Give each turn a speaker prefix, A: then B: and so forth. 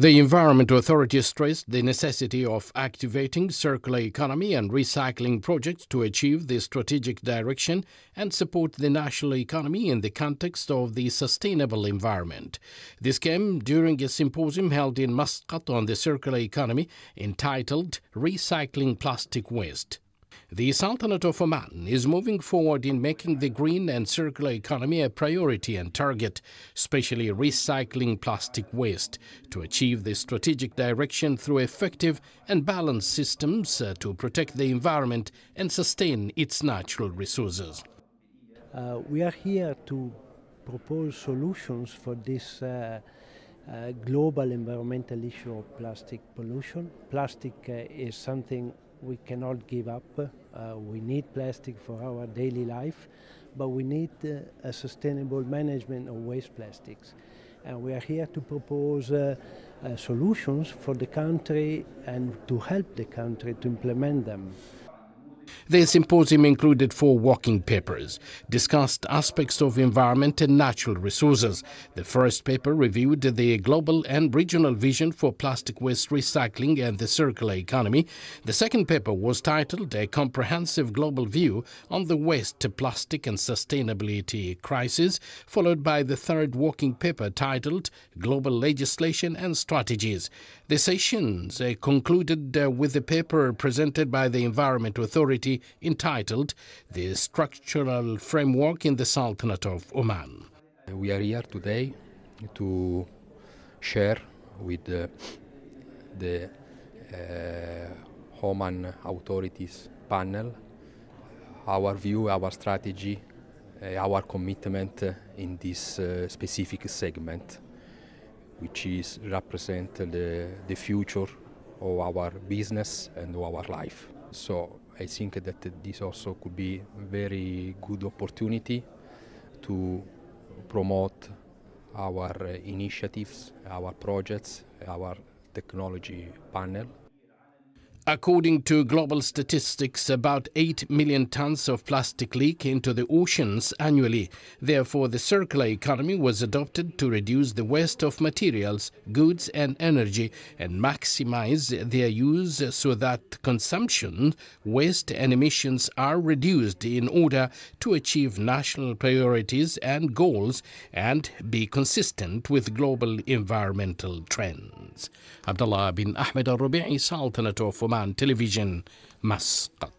A: The Environment Authority stressed the necessity of activating circular economy and recycling projects to achieve the strategic direction and support the national economy in the context of the sustainable environment. This came during a symposium held in Muscat on the circular economy entitled Recycling Plastic Waste. The Sultanate of Oman is moving forward in making the green and circular economy a priority and target, especially recycling plastic waste, to achieve the strategic direction through effective and balanced systems uh, to protect the environment and sustain its natural resources.
B: Uh, we are here to propose solutions for this uh, uh, global environmental issue of plastic pollution. Plastic uh, is something we cannot give up. Uh, we need plastic for our daily life, but we need uh, a sustainable management of waste plastics. And we are here to propose uh, uh solutions for the country and to help the country to implement them.
A: The symposium included four working papers, discussed aspects of environment and natural resources. The first paper reviewed the global and regional vision for plastic waste recycling and the circular economy. The second paper was titled A Comprehensive Global View on the Waste to Plastic and Sustainability Crisis, followed by the third working paper titled Global Legislation and Strategies. The sessions uh, concluded uh, with the paper presented by the Environment Authority entitled The Structural Framework in the Sultanate of Oman.
C: We are here today to share with uh, the uh, Oman authorities panel our view, our strategy, uh, our commitment in this uh, specific segment, which is represent the, the future of our business and of our life. So I think that this also could be very good opportunity to promote our initiatives, our projects, our technology panel
A: According to global statistics, about 8 million tons of plastic leak into the oceans annually. Therefore, the circular economy was adopted to reduce the waste of materials, goods and energy and maximize their use so that consumption, waste and emissions are reduced in order to achieve national priorities and goals and be consistent with global environmental trends. Abdullah bin Ahmed al-Rubi'i, Sultanate of Oman Television, Muscat.